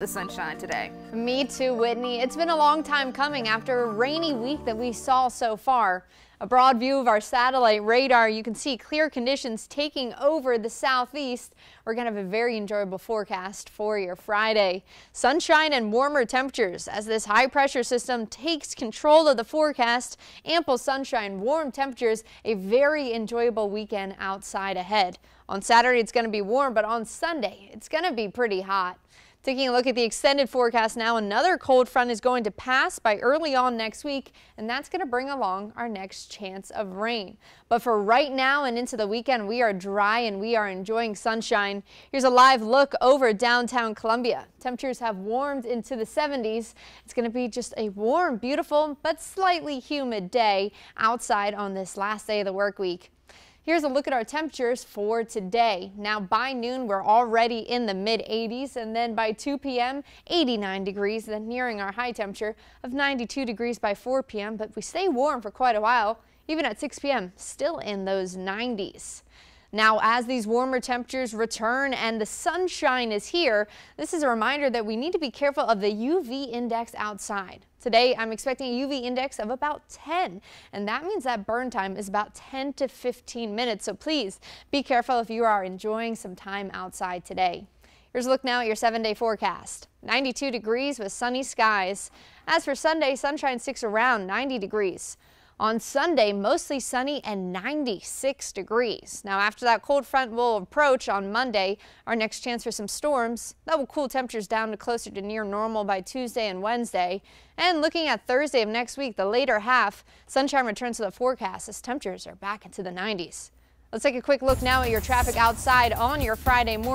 the sunshine today. Me too, Whitney. It's been a long time coming after a rainy week that we saw so far. A broad view of our satellite radar, you can see clear conditions taking over the southeast. We're going to have a very enjoyable forecast for your Friday. Sunshine and warmer temperatures as this high pressure system takes control of the forecast. Ample sunshine, warm temperatures, a very enjoyable weekend outside ahead. On Saturday, it's going to be warm, but on Sunday, it's going to be pretty hot. Taking a look at the extended forecast now, another cold front is going to pass by early on next week, and that's going to bring along our next chance of rain. But for right now and into the weekend, we are dry and we are enjoying sunshine. Here's a live look over downtown Columbia. Temperatures have warmed into the 70s. It's going to be just a warm, beautiful, but slightly humid day outside on this last day of the work week. Here's a look at our temperatures for today. Now by noon, we're already in the mid 80s and then by 2 p.m., 89 degrees, then nearing our high temperature of 92 degrees by 4 p.m. But we stay warm for quite a while, even at 6 p.m., still in those 90s. Now, as these warmer temperatures return and the sunshine is here, this is a reminder that we need to be careful of the UV index outside. Today, I'm expecting a UV index of about 10, and that means that burn time is about 10 to 15 minutes. So please be careful if you are enjoying some time outside today. Here's a look now at your seven day forecast. 92 degrees with sunny skies. As for Sunday, sunshine sticks around 90 degrees. On Sunday, mostly sunny and 96 degrees. Now, after that cold front will approach on Monday, our next chance for some storms, that will cool temperatures down to closer to near normal by Tuesday and Wednesday. And looking at Thursday of next week, the later half, sunshine returns to the forecast as temperatures are back into the 90s. Let's take a quick look now at your traffic outside on your Friday morning.